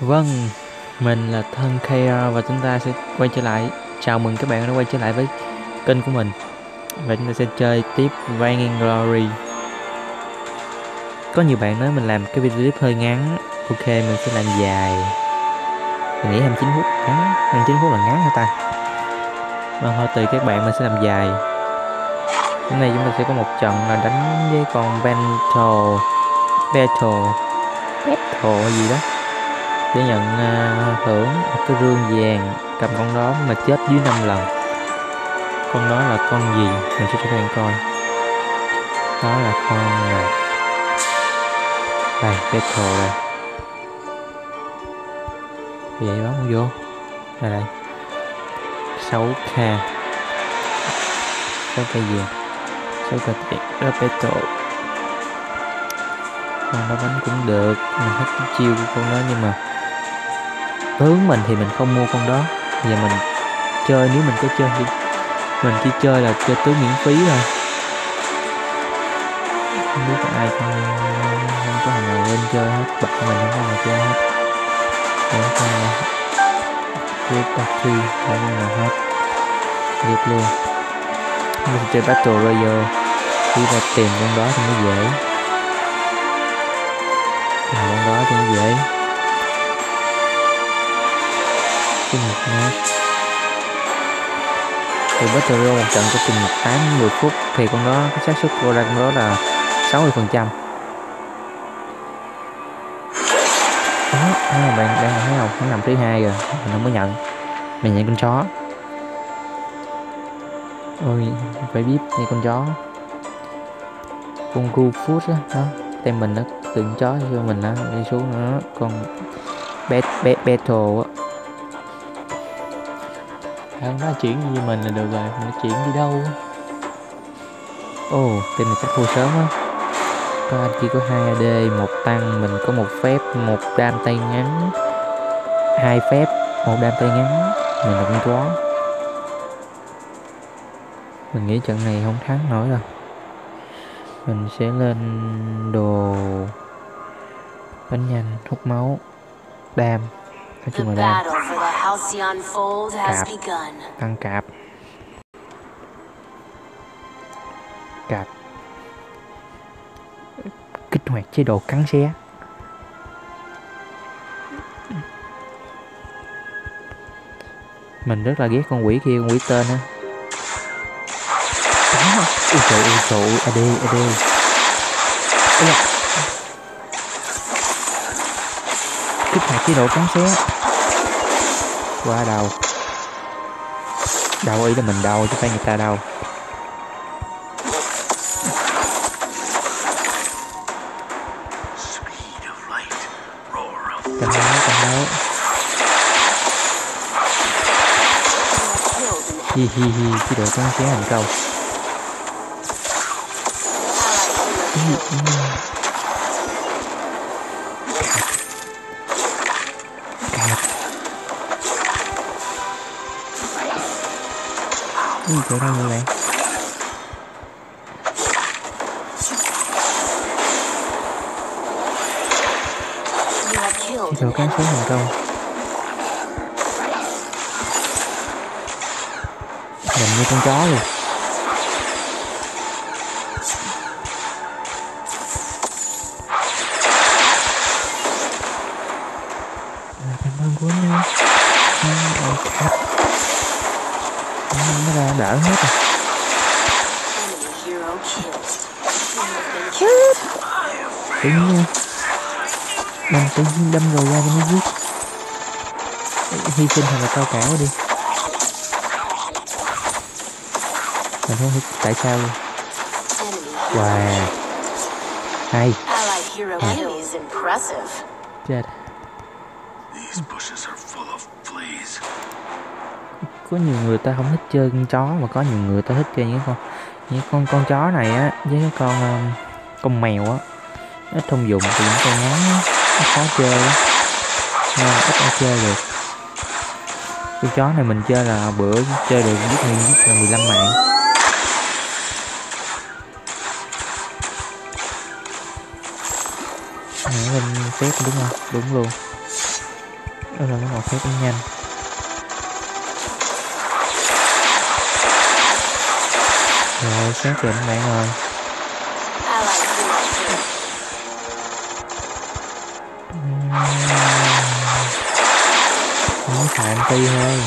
Vâng, mình là Thân KR và chúng ta sẽ quay trở lại. Chào mừng các bạn đã quay trở lại với kênh của mình. Và chúng ta sẽ chơi tiếp Raining Glory. Có nhiều bạn nói mình làm cái video clip hơi ngắn. Ok, mình sẽ làm dài. Mình nghĩ 29 phút ngắn. 29 phút là ngắn hả ta? Mà thôi tùy các bạn mình sẽ làm dài. Hôm nay chúng ta sẽ có một trận là đánh với con Bento Battle. Battle gì đó để nhận à, uh, thưởng một cái rương vàng cầm con đó mà chết dưới 5 lần. Con đó là con gì? Mình sẽ cho các bạn coi. Đó là con là đây petrol đây. Vậy bấm vô. Đây đây. 6k 6 cây gì? 6 cây tiền đó petrol con đó bánh cũng được. Mình hết cái chiêu của con đó nhưng mà tướng mình thì mình không mua con đó. Và mình chơi nếu mình có chơi thì mình chỉ chơi là chơi tướng miễn phí thôi. Không biết có ai không, không có thằng nào lên chơi hết. Bạn mình không có nào chơi hết. Để coi cái party không có nào hết. Biết luôn. Mình chơi battle royale. Khi mà tìm con đó thì mới dễ. Tìm con đó thì mới dễ. Cái một match thì Battle làm trận cho chừng 8 10 phút thì con đó cái xác suất của ra con đó là 60 phần trăm. Đó à, bạn đang thấy không? Nó nằm thứ hai rồi mình không có nhận. Mình nhận con chó. Ôi phải biết như con chó. Con ru phút á đó. Tem mình nó tượng chó cho mình nó đi xuống nó con bet bet battle á không nói chuyển gì mình là được rồi nó chuyển đi đâu? Ồ oh, tên này chắc thua sớm á. Có anh chỉ có hai AD một tăng mình có một phép một đam tay ngắn. Hai phép một đam tay ngắn. Mình là con chó. Mình nghĩ trận này không thắng nổi đâu mình sẽ lên đồ bánh nhanh hút máu. Đam. Nói chung là đam cạp. tăng cạp. Cạp. Kích hoạt chế độ cắn xé. Mình rất là ghét con quỷ kia con quỷ tên á. Ui trời ui trời ad ad kích hoạt chế độ cắn xé qua đầu đau ý là mình đau chứ phải người ta đau. Cảnh báo cảnh báo. Hi hi hi chế độ cắn xé thành công Ui, chỗ đâu vậy bạn Chế độ số thành công. Nhìn như con chó luôn. Tự nhiên đâm tự nhiên đâm rồi ra cho nó giết hy sinh thật là cao cả đi. Mình không biết tại sao luôn wow. Hay. À. chết. Có nhiều người ta không thích chơi con chó mà có nhiều người ta thích chơi những con những con con chó này á. Với cái con um, con mèo á. Nó thông dụng thì những con ngắn nó khó chơi á nên ít ai chơi được. Con chó này mình chơi là bữa chơi được giết nguyên giết là 15 mạng. Nãy lên phép đúng không? Đúng luôn. Đó là nó một phép cũng nhanh. Rồi xác định bạn rồi? Thả em ti thôi.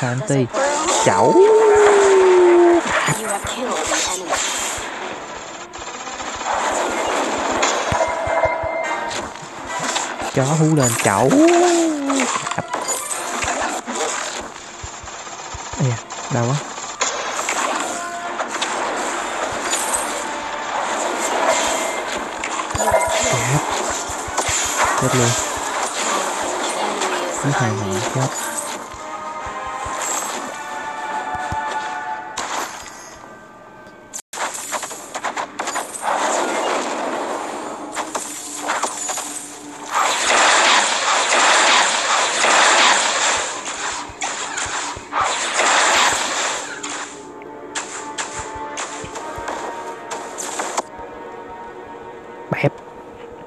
Thả em ti Chẩu Chó hú lên. Chẩu luôn. Cái thằng này chết bẹp.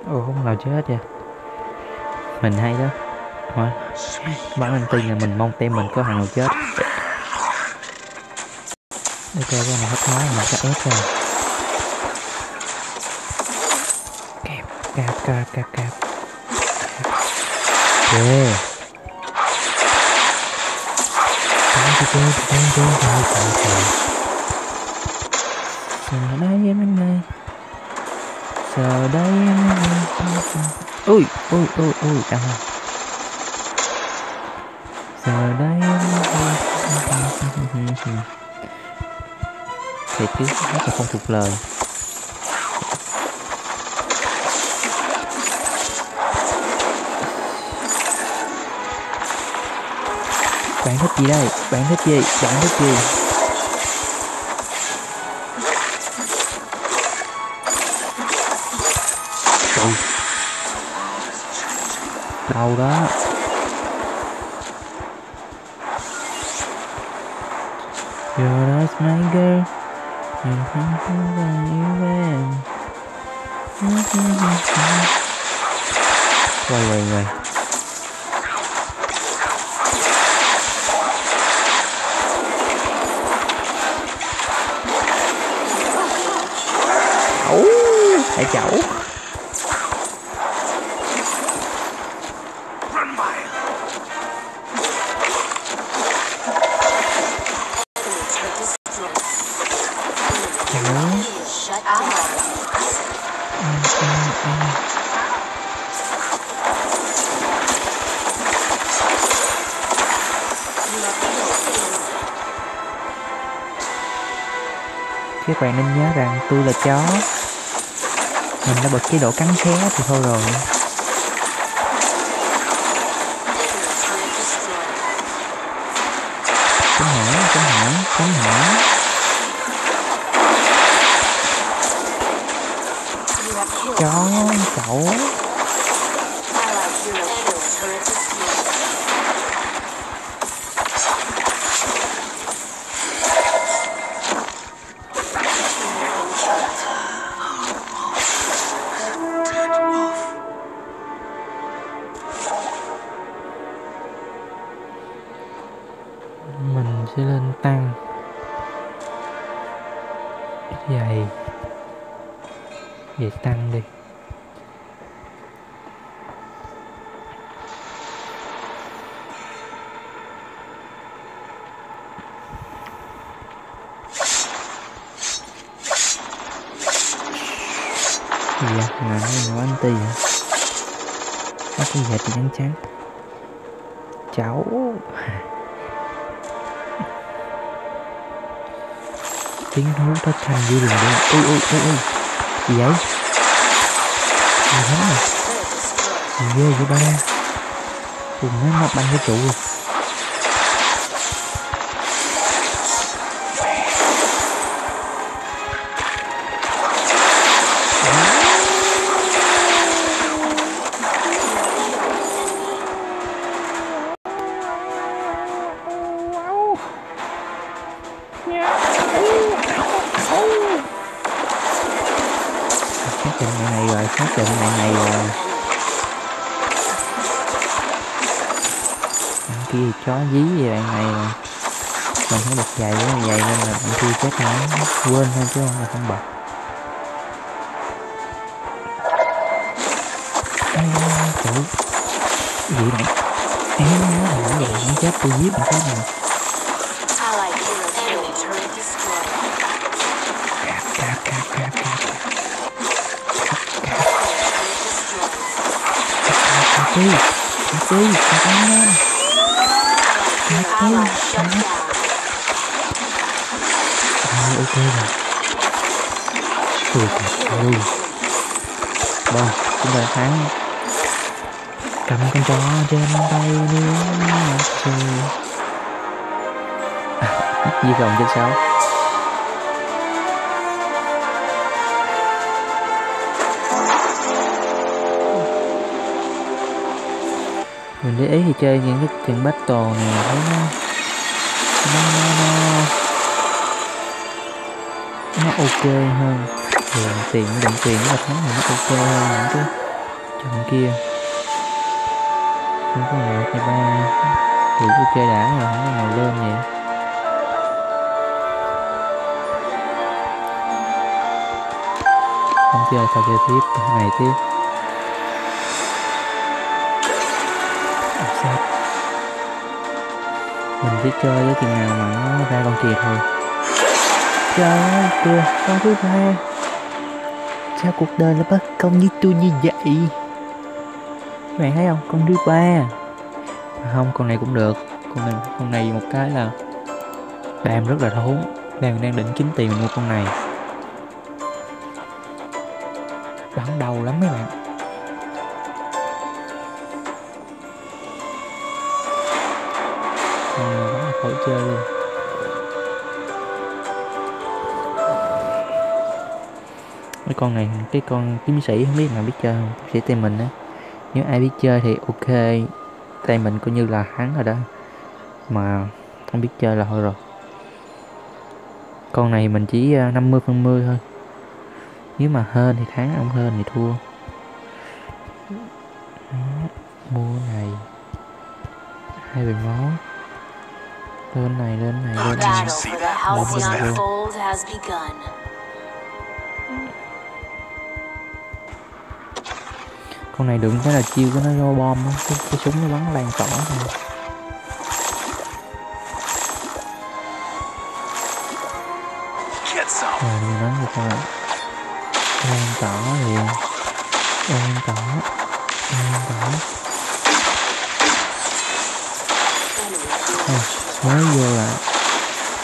Ồ không nào chết vậy? Mình hay đó. Hả? bắn anh tin là mình mong tem mình có thằng nào chết. Để coi cái này hết máu mà sẽ ép rồi kẹp kẹp kẹp kẹp kẹp. Ok. Tăng cho kẹp. Ghiền Mì Gõ Để không bỏ lỡ đây em anh dẫn giờ đây em ui ui ui ui đau giờ đây em thiệt chứ, rất là không thuộc lời. Bạn thích gì đây? Bạn thích gì? Bạn thích gì? Đau Các bạn nên nhớ rằng tôi là chó. Mình đã bật chế độ cắn xé thì thôi rồi. Enemies were destroyed. Cắn hở, cắn cắn Chó, cậu. Hú đi đường đi Ui ui ui ui Gì vậy? Gì hết rồi? Gì ghê vậy ba? Cùng nó mặt banh cái trụ rồi quên thôi chứ không là không bật Ê, chủ gì này em nhớ là vậy nó chết tôi giết một cái này Allied hero enemy turret destroyed. cạp cạp cạp cạp cạp Turret destroyed. cạp đi cạp đi cạp. Rồi, ok rồi Ui cạp luôn Vâng, chúng ta thắng Cầm con chó trên tay nướng mặt trời Di cộng trên sáu Mình để ý thì chơi những cái trận battle này thấy nó nó nó nó nó ok hơn. Thì tiền định tiền và thắng thì nó ok hơn những cái trận kia. Không có một, hai, ba. Thì ok đã rồi, không có màu lên vậy. Không chơi sao chơi tiếp ngày này tiếp. Mình chỉ chơi với chừng nào mà nó ra con kìa thôi. Trời ơi, kìa, con thứ ba. Sao cuộc đời nó bất công với tôi như vậy? Mẹ bạn thấy không, con thứ ba. Không, con này cũng được. Con này, con này một cái là Đam rất là thốn Đang đang định kiếm tiền mua con này. Bắn đầu lắm mấy bạn. Con này rất là khỏi chơi luôn. Con này, cái con kiếm sĩ, không biết nào biết chơi không? Kiếm sĩ tay mình á. Nếu ai biết chơi thì ok. Tay mình coi như là hắn rồi đó. Mà không biết chơi là thôi rồi. Con này mình chỉ à, 50 phần 10 thôi. Nếu mà hên thì thắng ông hên thì thua. Mua này. Hai bình máu. Lên này lên này lên này. Lên này. Lên này. Con này đừng cái là chiêu của nó vô bom á. Cái, cái súng nó bắn lan tỏa thôi Get some. rồi mình nói người ta lan tỏa liền lan tỏa lan tỏa à, mới vô là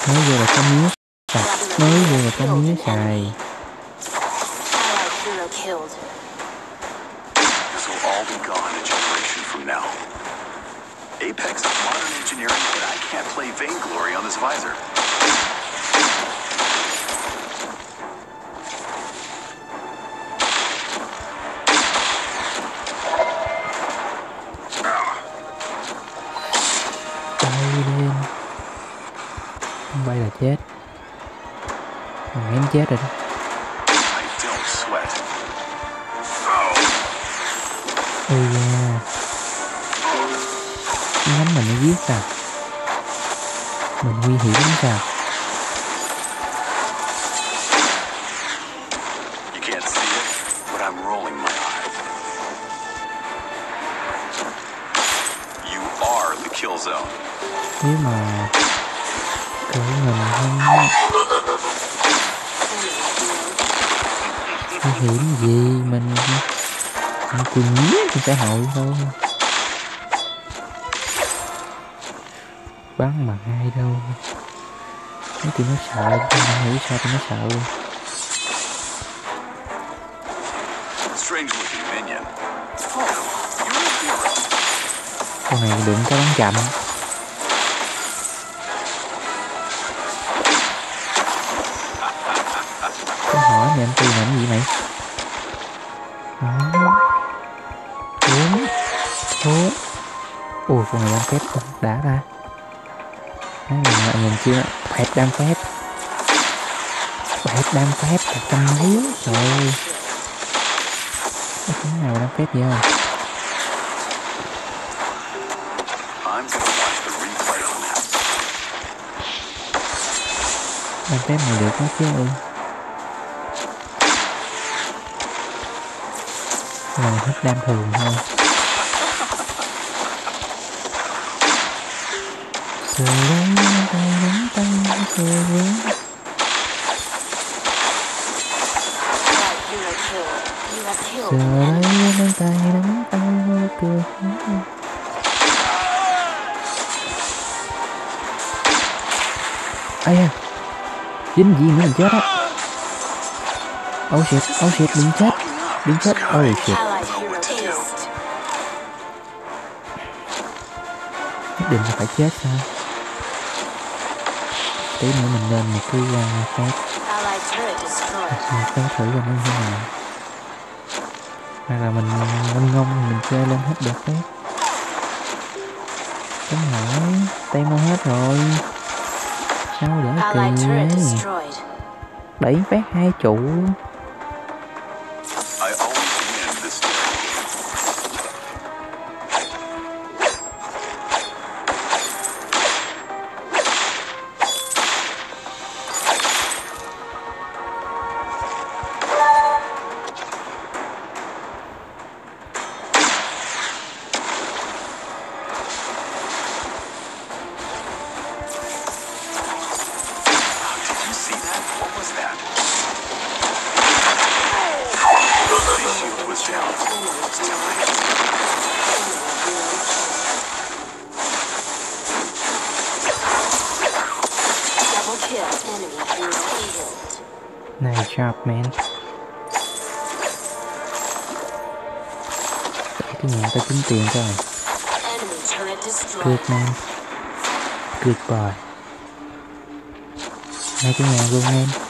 mới vô là có mía sạch mới vô là có mía xài. Còn em chết rồi đó I don't sweat. ôi da Cái nhắm mình nó giết sao mình nguy hiểm lắm sao You can't hiểm gì mình mình cùng nhía trên xã hội thôi. Bắn mà ai đâu. Mấy tụi nó sợ tôi không hiểu sao tụi nó sợ luôn con này đừng có bắn chậm. Câu hỏi mày anh Tư làm gì mày đó. Bốn Bốn Ui con này đang phép đá ra. Đấy, mình lại nhìn chưa Phép đang phép. Phép đang phép. Một trăm mấy. Trời ơi. Cái nào đang phép vậy? Không I'm phép này được đó chứ. ơi Ờ, lần thích đam thường thôi. Giờ đây tay nắm tay cười với Allied hero Giờ đây nắm tay nắm tay cười Ây à Dính gì nữa mình chết á. Oh shit, oh shit, đừng chết. Shit Allied hero killed. Nhất định là phải chết sao Tí nữa mình lên một cái uh. Mình phép thử coi nó như thế nào. Hay là mình ngông ngông mình chơi lên hết được phép. Đúng rồi, tem đâu hết rồi. Sao để destroyed. Đẩy phát hai trụ Nice job man. Cái nhà ta kiếm tiền destroyed. Good man. Good boy. Hai cái nhà luôn em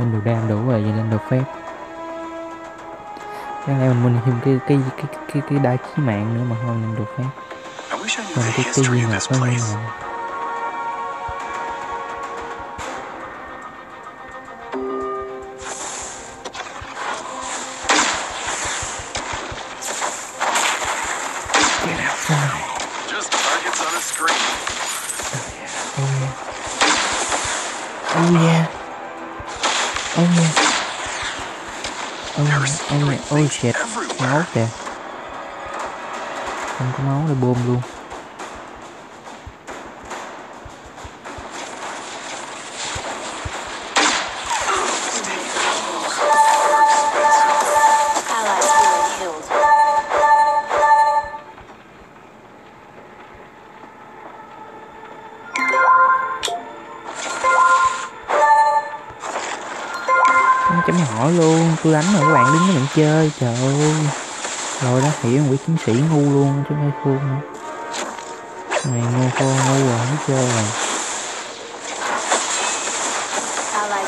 Lên đồ đam đủ rồi, giờ lên đồ phép Đáng lẽ mình muốn thêm cái cái cái cái cái đa chí mạng nữa mà không lên đồ phép Còn cái cái gì mà có như place. Shit. Máu kìa. Không có máu để bơm luôn. Chấm hỏi luôn. Tôi đánh mà các bạn đứng các chơi. Trời ơi. Rồi đó hiểu quỷ chiến sĩ ngu luôn chứ mấy phải khôn. Này, ngu khô ngu rồi, không chơi rồi. Allied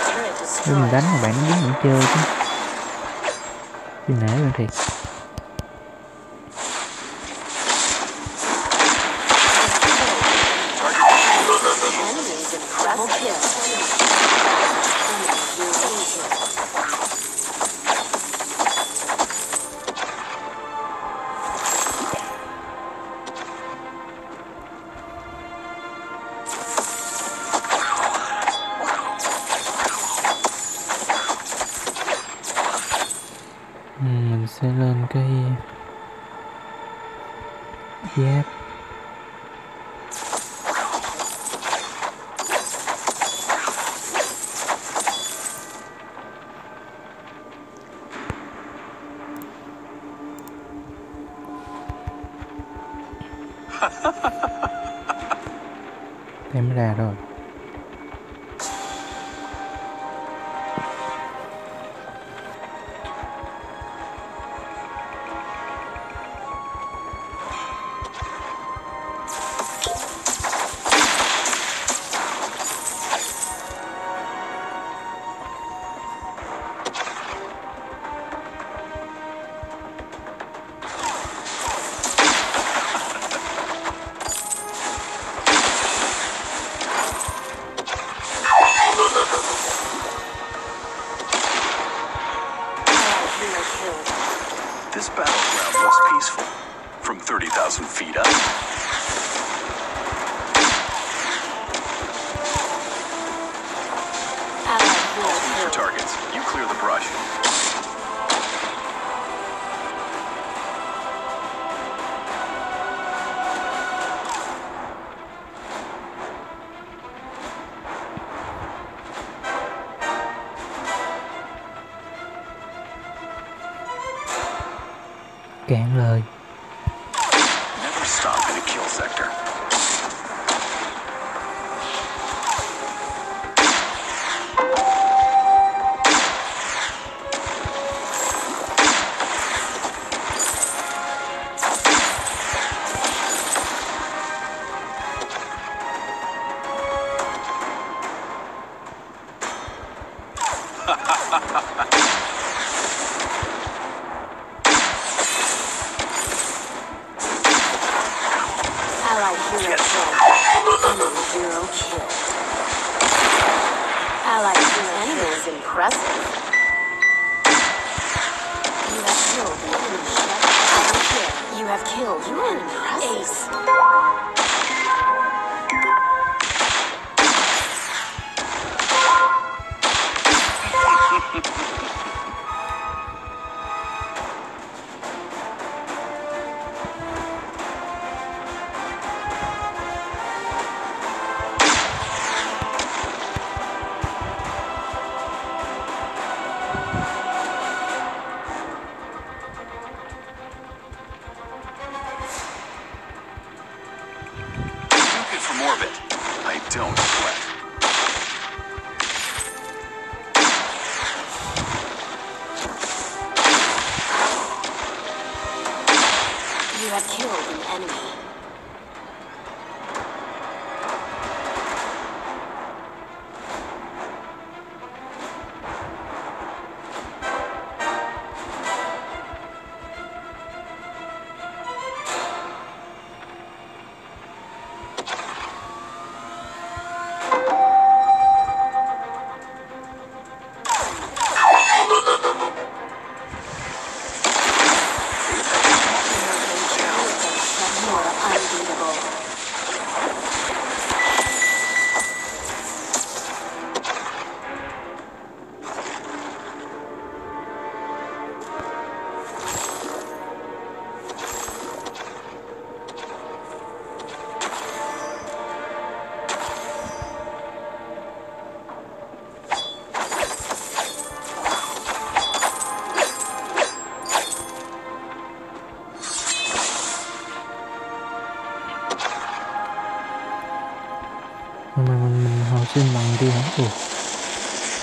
mình đánh mà bạn đứng bạn chơi chứ. Chứ nể bạn thiệt.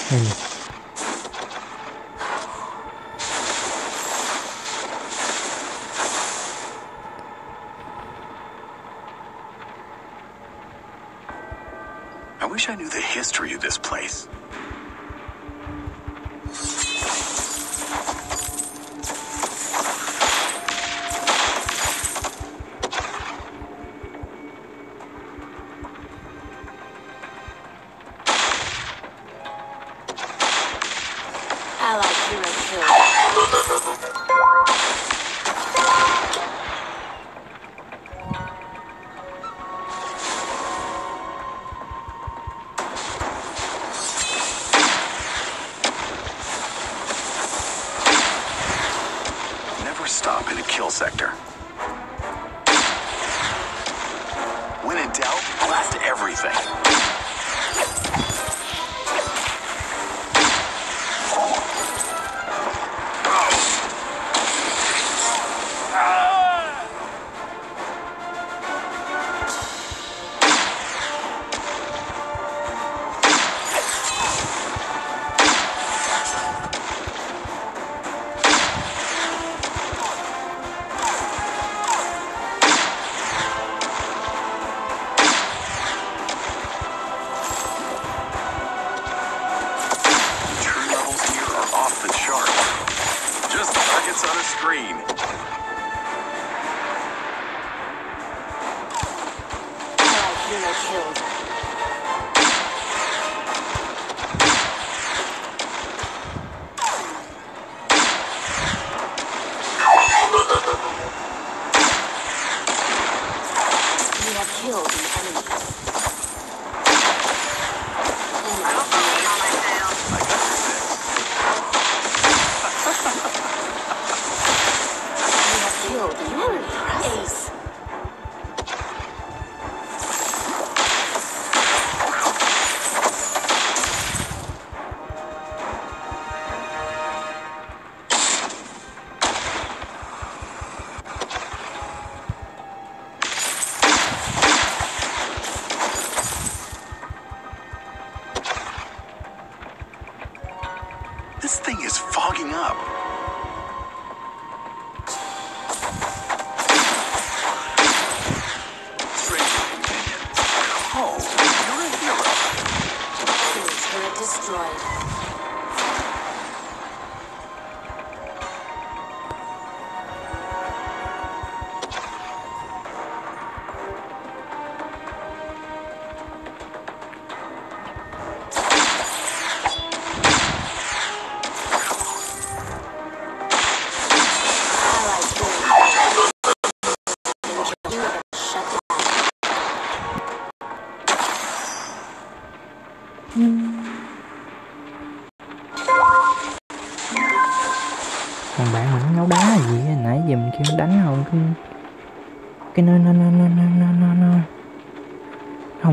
Bằng đi They killed.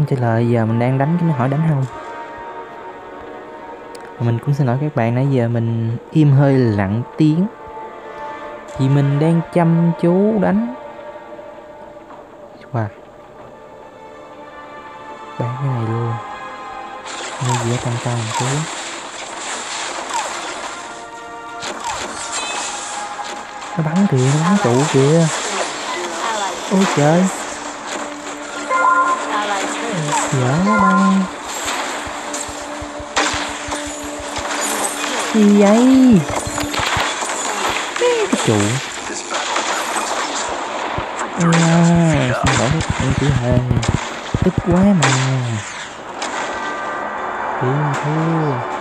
Trả lời giờ mình đang đánh, cái nó hỏi đánh không? Mình cũng xin lỗi các bạn, nãy giờ mình im hơi lặng tiếng. Vì mình đang chăm chú đánh. Wow. Bán cái này luôn. Như gì tăng tăng một tí. Nó bắn kìa, nó bắn trụ kìa. Ôi trời. Dạ, gió bay gì vậy? Cái trụ. À, không bỏ hết em chỉ hề. Tức quá mà. Điện thôi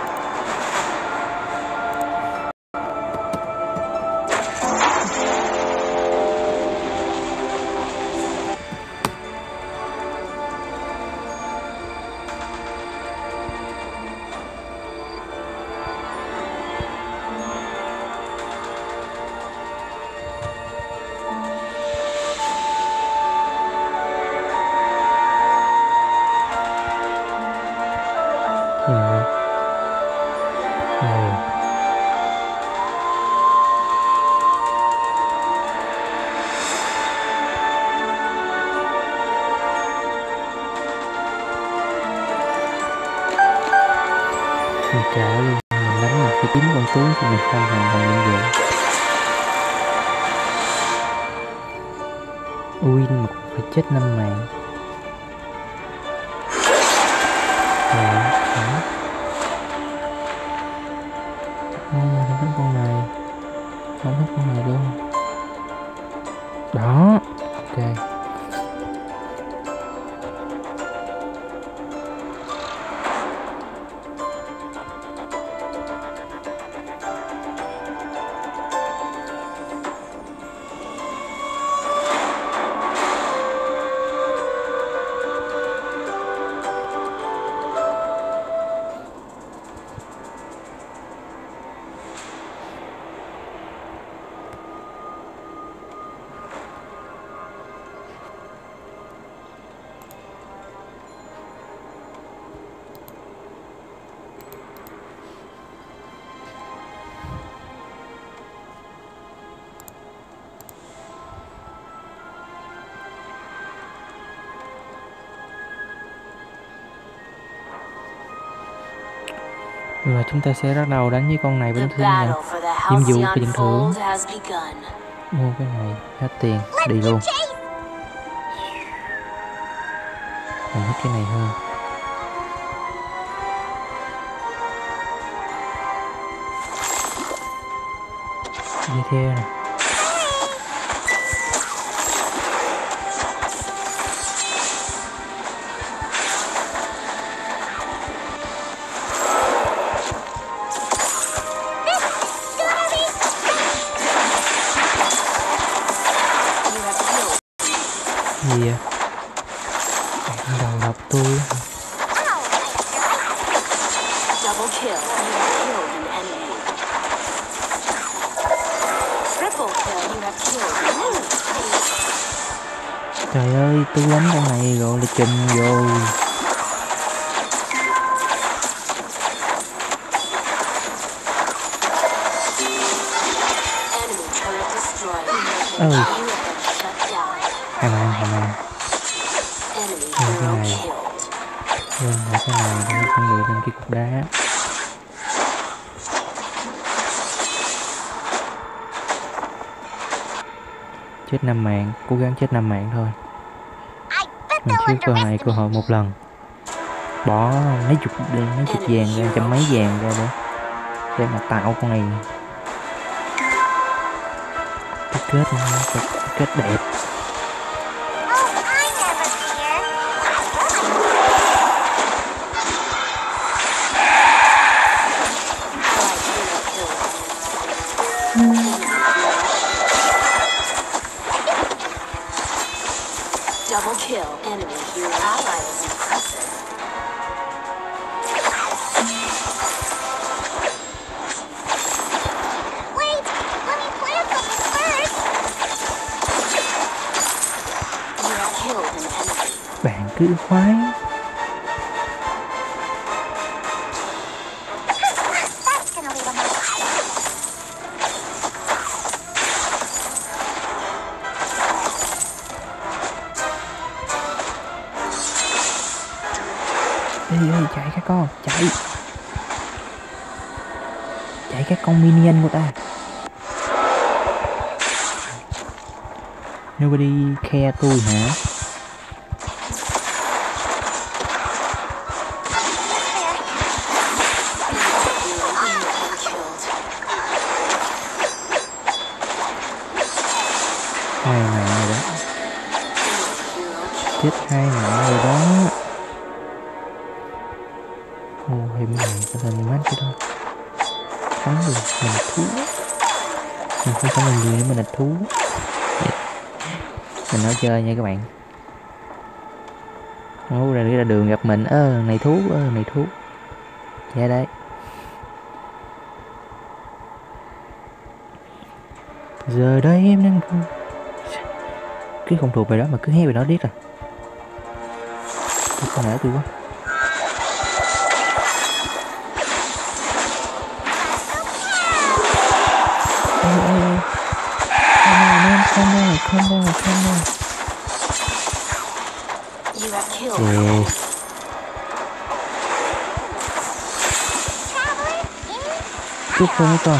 Rồi chúng ta sẽ bắt đầu đánh với con này bên for the Nhiệm vụ và nhận thưởng. Mua cái này hết tiền đi luôn. Mình thích cái này hơn. Đi theo nè. Cố gắng chết năm mạng thôi. Mình thiếu cơ này cơ hội một lần. Bỏ mấy chục mấy chục vàng ra trăm mấy vàng ra để để mà tạo con này. Cái kết cái kết đẹp bị khoái. Đi gonna chạy các con, chạy. Chạy các con minion của ta. Nobody care tôi hả? Chơi nha các bạn. Ố ra ra đường gặp mình. Ơ này thú ơ này thú. Dạ đấy giờ đây em đang vui cứ không thuộc bài đó mà cứ heo bài đó điếc à. Tôi không nể tôi quá. Come on, come on, come on, come on calm Chúc không mấy con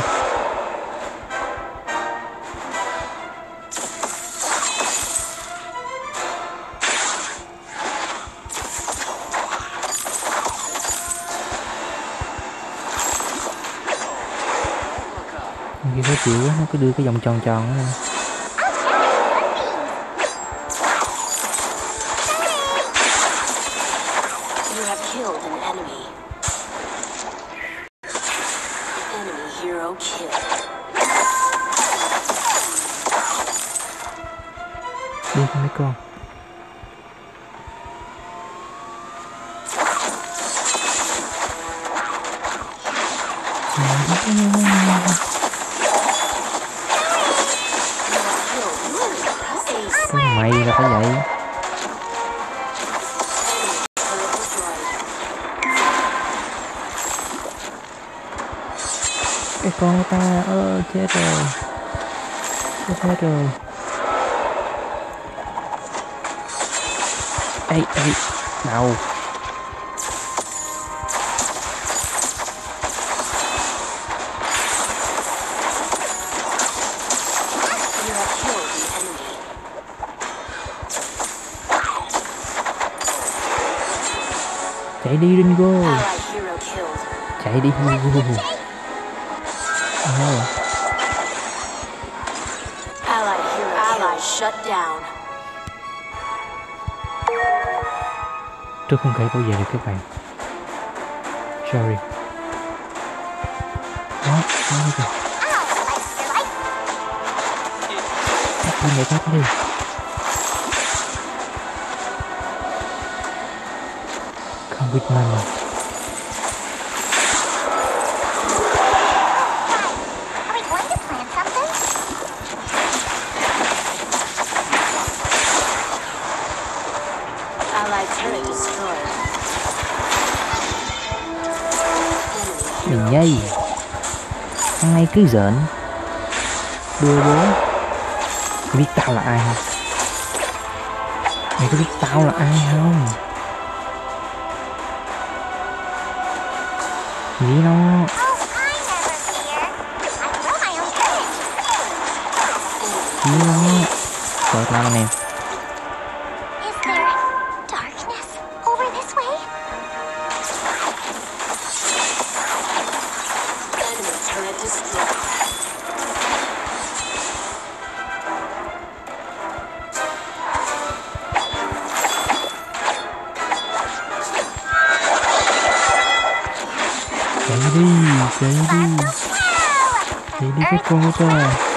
khó chịu quá, nó cứ đưa cái vòng tròn tròn đó lên. Không thể bảo vệ được các bạn. Sorry. Đó, đó đi kìa. Tắt lên thoát đi. Không biết mà mà. Allied nhây. Thằng này cứ giỡn? Đưa bố. Mày biết tao là ai không? Mày có biết tao là ai không? Nghĩ nó. Nghĩ nó. Cậu tao nè. Chạy đi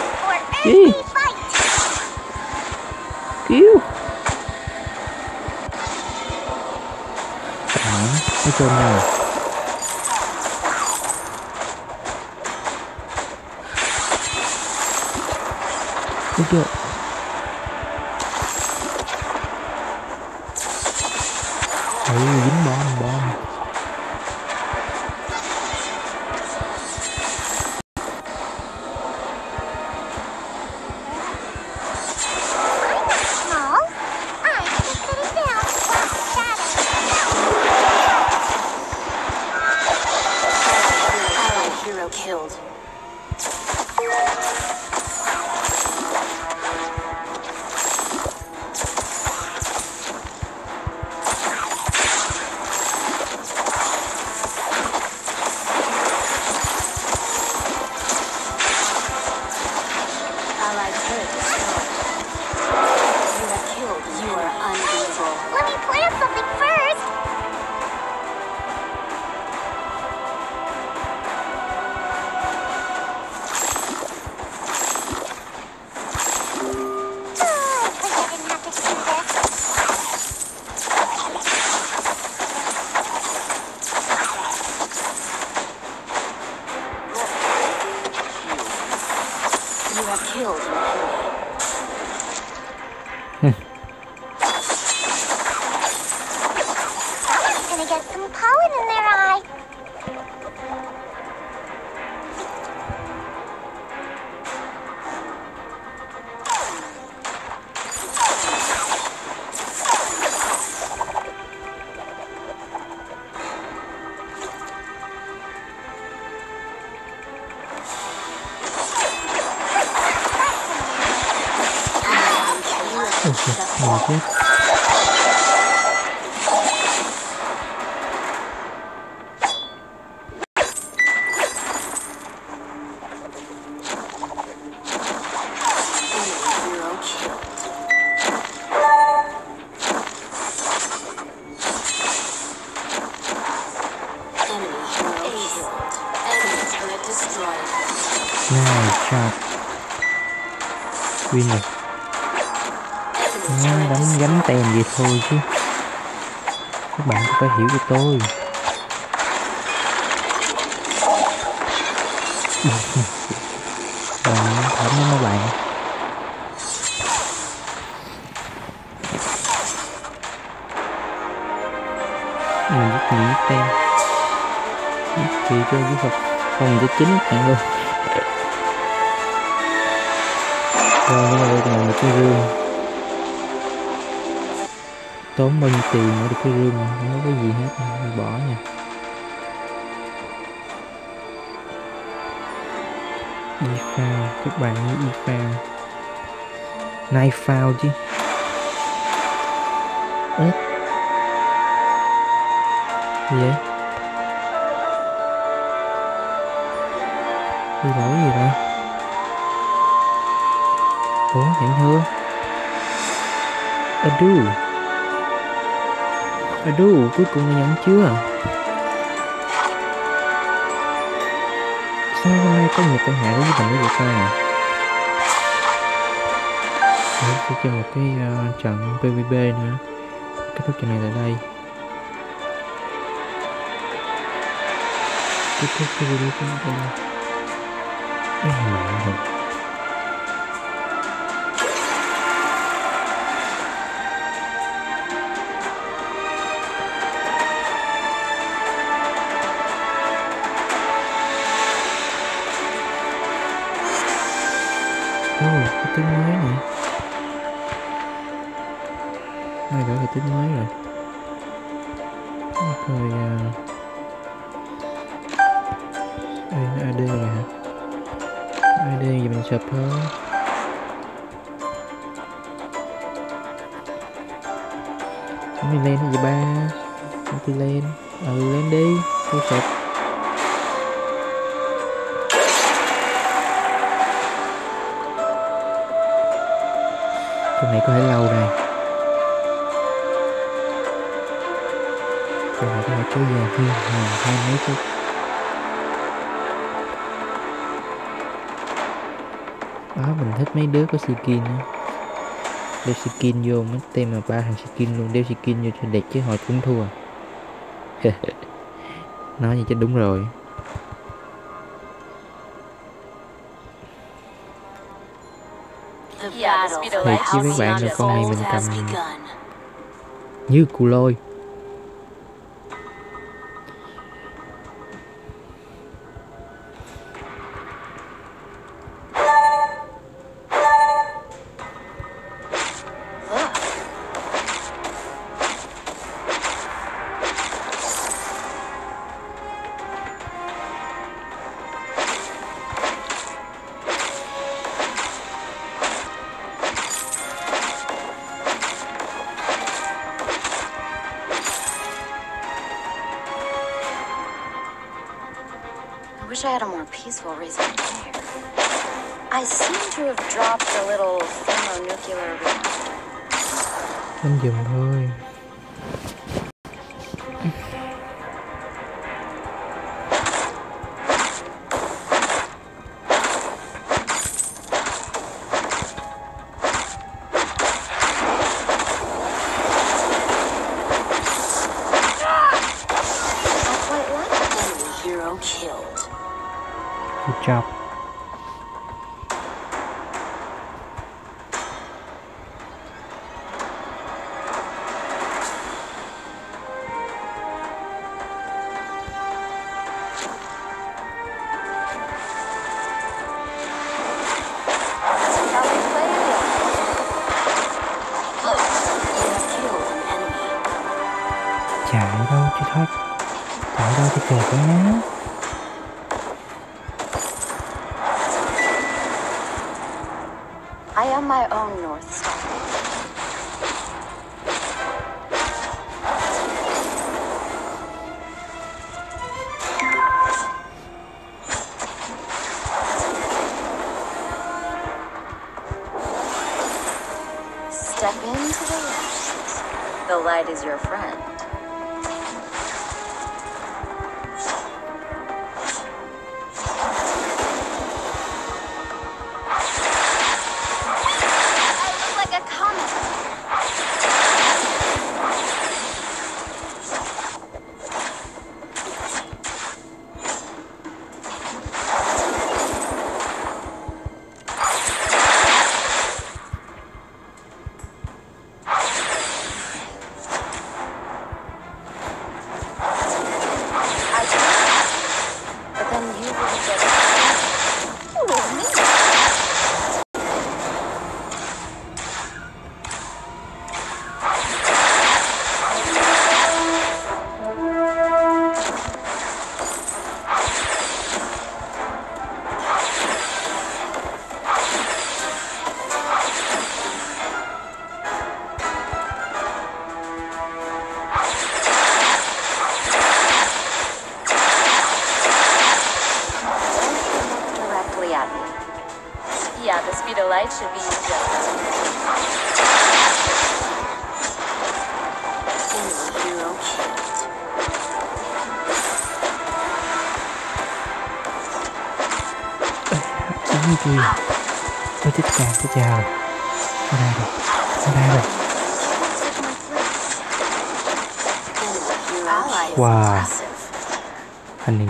phải hiểu cho tôi. Rồi, thảm lắm các bạn. Mình giết nhỉ tem Giết kỳ cho giết thật Không giết chính bạn luôn. Rồi nhưng mà đây còn một cái rương Tốn bao nhiêu tiền mua được cái room này? Không có cái gì hết Mình bỏ nha. Y phao Các bạn nhớ y phao Knife phao chứ. Ếch. Gì vậy? Đi lỗi gì vậy? Ủa, hẹn thưa Adu Ờ, Adu cuối cùng là nhắm chưa. Sao hôm nay có nhiều tai hại đối với mình với ta à? Để sẽ cho một cái uh, trận PvP nữa. Kết thúc trận này tại đây. Kết thúc cái video của chúng ta Cái mẹ rồi Kéo dài hơn hàng hai mấy phút Đó mình thích mấy đứa có skin á. Đeo skin vô mấy tem mà ba thằng skin luôn Đeo skin vô cho đẹp chứ họ cũng thua. Nói như chắc đúng rồi. Thì chứ mấy bạn là con này mình cầm-. Như cù lôi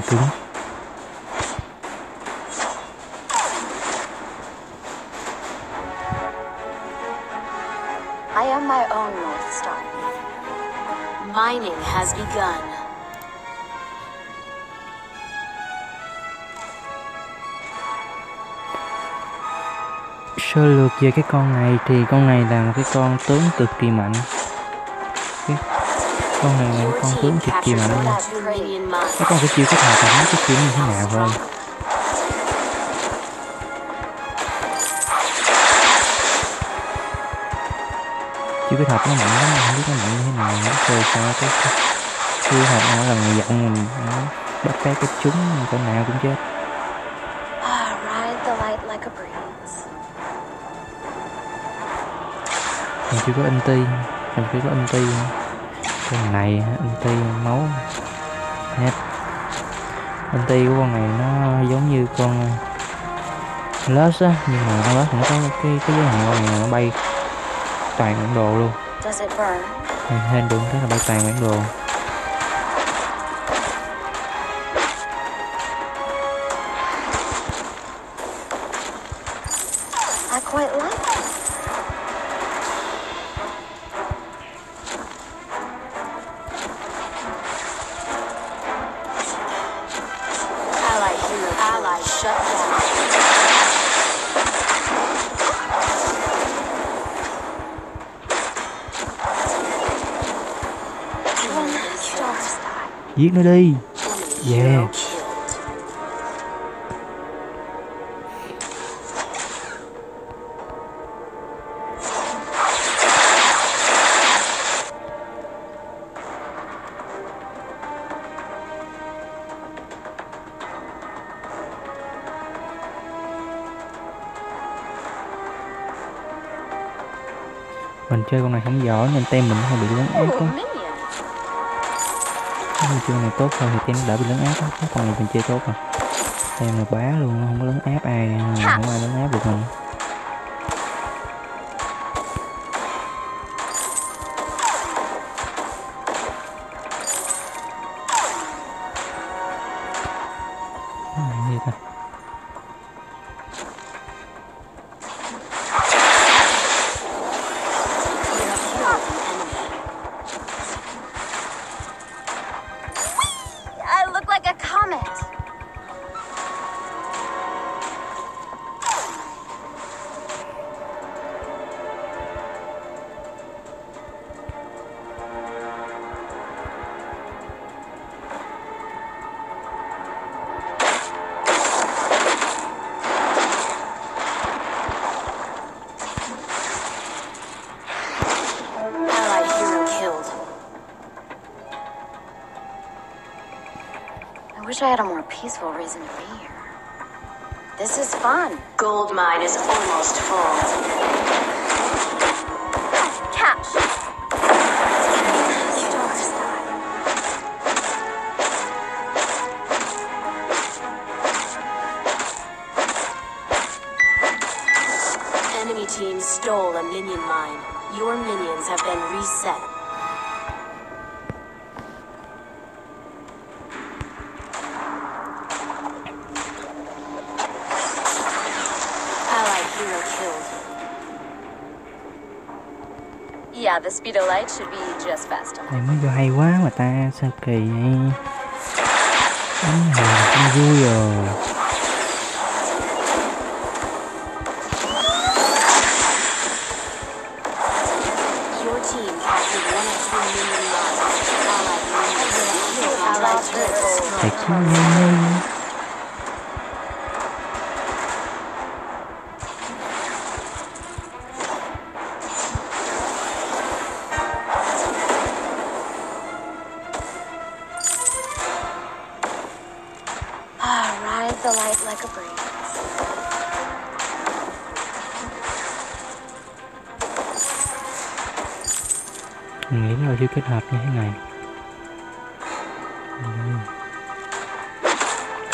cứng I am my own North Star. Mining has begun. sơ lược về cái con này thì con này là một cái con tướng cực kỳ mạnh con này là con tướng cực kỳ mạnh luôn that nó con cái chiêu kết hợp là cái chiêu như thế nào thôi? Chiêu kết hợp nó mạnh lắm không biết nó mạnh như thế nào nó chơi sao cái cái chiêu hợp nó là người giận mình nó bắt cái cái chúng con nào cũng chết. Mình còn chưa có anh ti còn chưa có anh ti. nữa con này anh ti máu hết. Anh ti của con này nó giống như con Lus á nhưng mà con Lus nó có cái cái giới hạn con này nó bay toàn bản đồ luôn? Nên đúng thế là bay toàn bản đồ giết nó đi Yeah. mình chơi con này không giỏi nên tem mình hơi bị lấn át mình chơi này tốt hơn thì em đã bị lấn áp á Cái này mình chơi tốt rồi. Em là bá luôn, không có lấn áp ai, không ai lấn áp được mình. Wish I had a more peaceful reason to be here. This is fun. Gold mine is almost full. Yeah, the speed of light should be just fast enough. này mới vô hay quá mà ta sao kỳ vậy Đánh này không vui rồi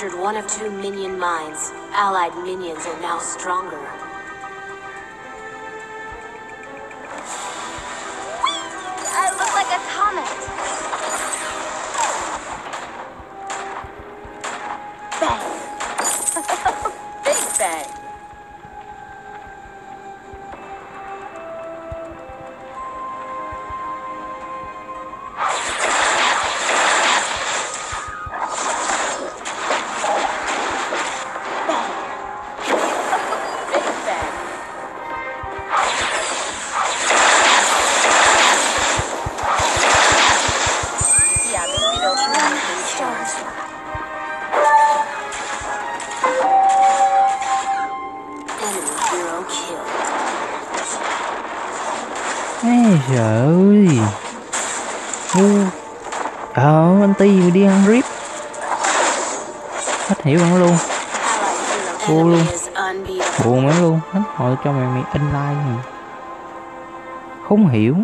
captured one of two minion mines. Allied minions are now stronger. không hiểu.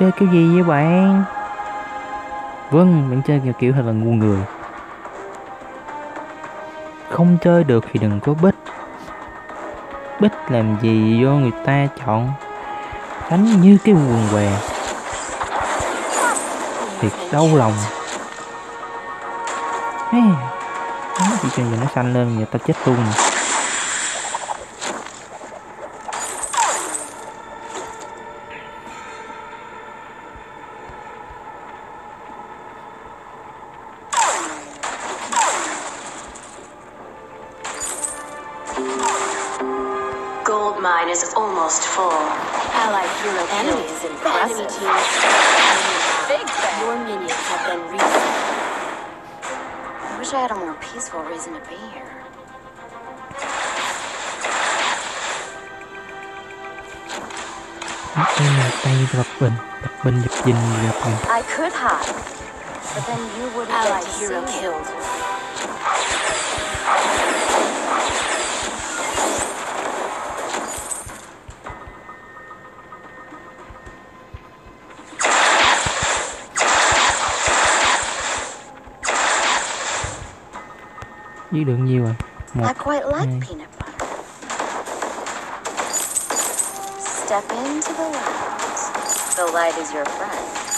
Chơi kiểu gì vậy bạn? Vâng, bạn chơi kiểu, kiểu thật là ngu người? Không chơi được thì đừng có bích. Bích làm gì do người ta chọn? Đánh như cái quần què. Thiệt đau lòng. Hey, chỉ cần nó xanh lên người ta chết luôn I quite nhiều à một hai Step into the light. The light is your friend.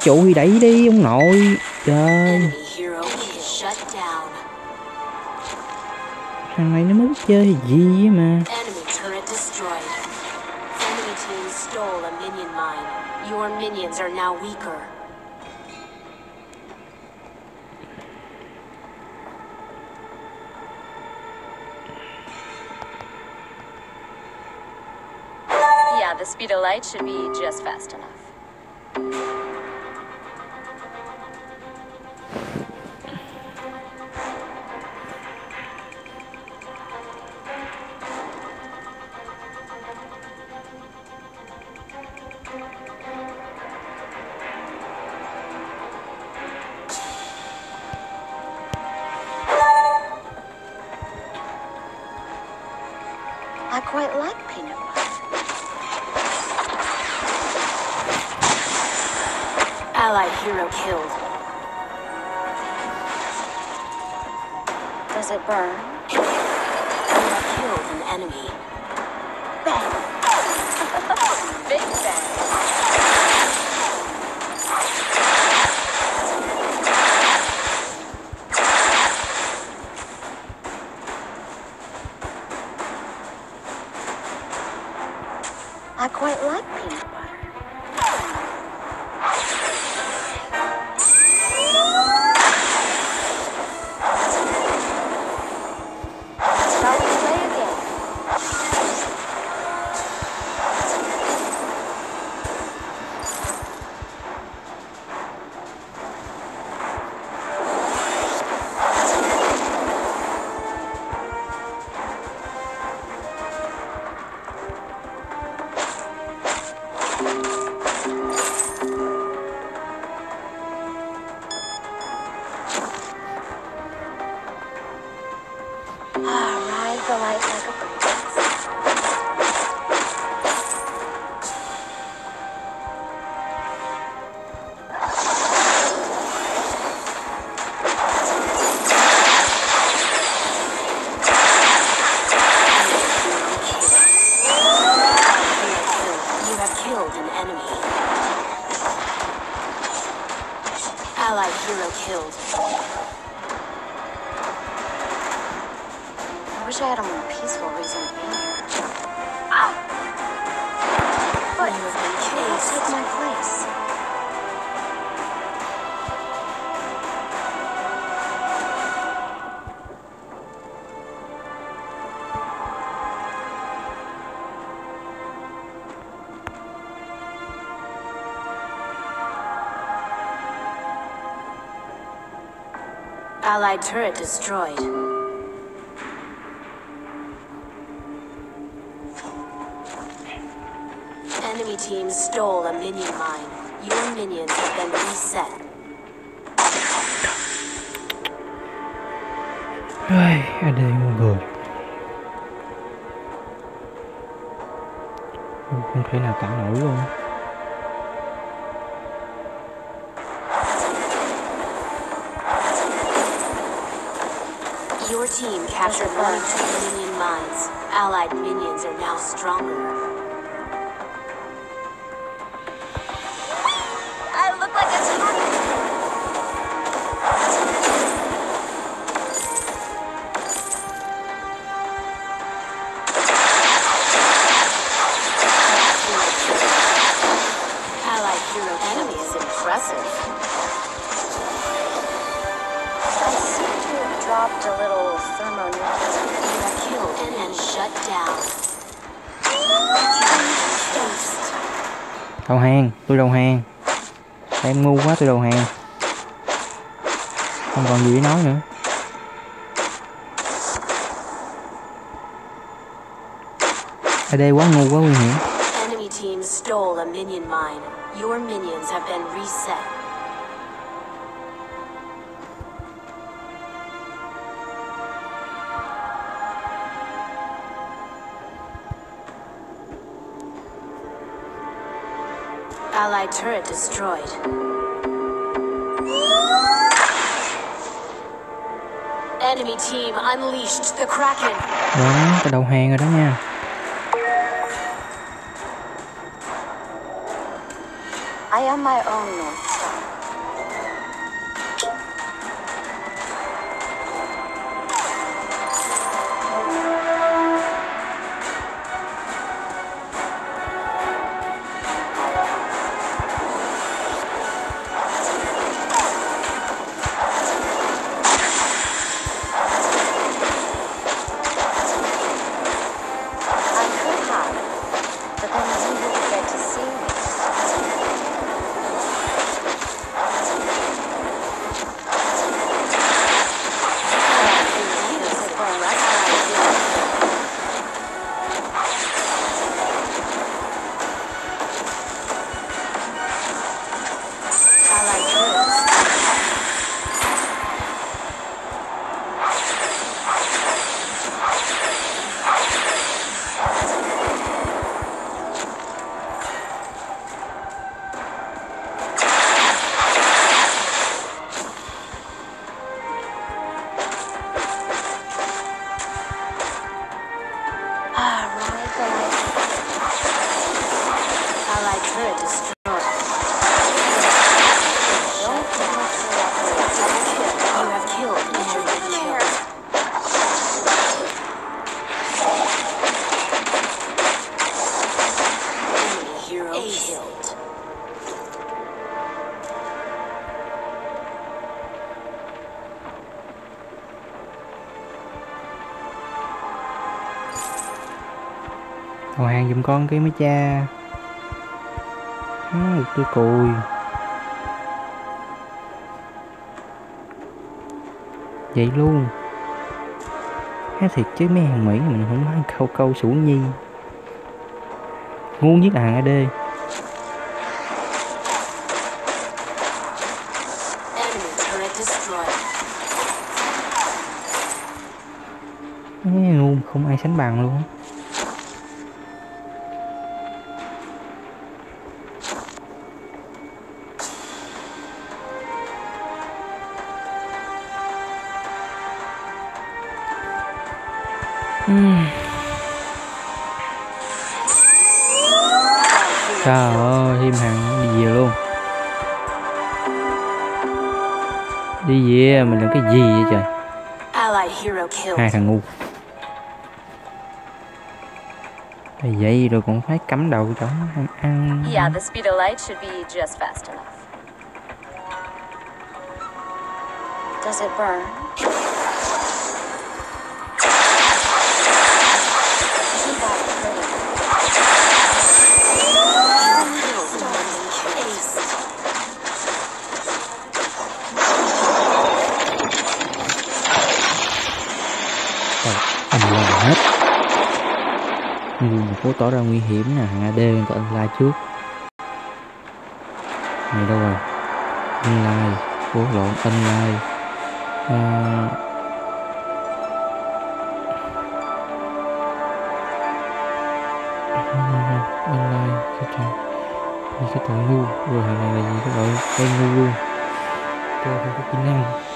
trụ thì đẩy đi ông nội. Trời. Thằng này nó muốn chơi gì mà. Does it burn? You have killed an enemy. Bang! Big bang! I quite like Allied turret destroyed. Enemy team stole a minion mine. Your minions have been reset. Ay, ada yang menggol. Không thể nào tả nổi luôn. captured Minion mines. Allied minions are now stronger. Team unleashed the Kraken. đó tôi đầu hàng rồi đó nha I am my own North giùm con cái mấy cha. À, tôi cùi. Vậy luôn. Há thiệt chứ mấy hàng mỹ mình không nói câu câu sủ nhi. Ngu nhất là hàng ad Ừm. Trời ơi, thêm hàng đi về luôn Đi về, mình làm cái gì vậy trời hai thằng ngu Tại vậy rồi cũng phải cắm đầu cho ăn ăn Yeah, the speed of light should be just fast enough. Does it burn? Người mà cố tỏ ra nguy hiểm nè Hàng AD người anh Lai trước. Này đâu rồi? Online Cố lộn online à... Online cái trang Gì cái tội ngu. Rồi hàng này là gì cái tội gây ngu luôn. Tôi không có kỹ năng.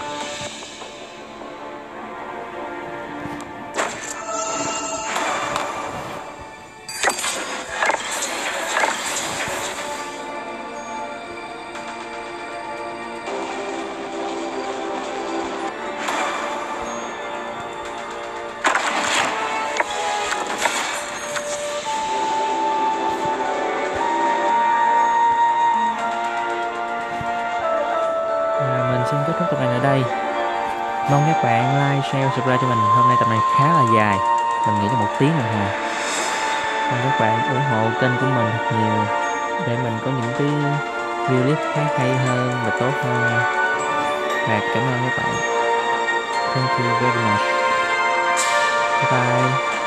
Ủng hộ kênh của mình thật nhiều, để mình có những cái video clip khác hay hơn và tốt hơn. Và cảm ơn các bạn. Thank you very much. Bye bye.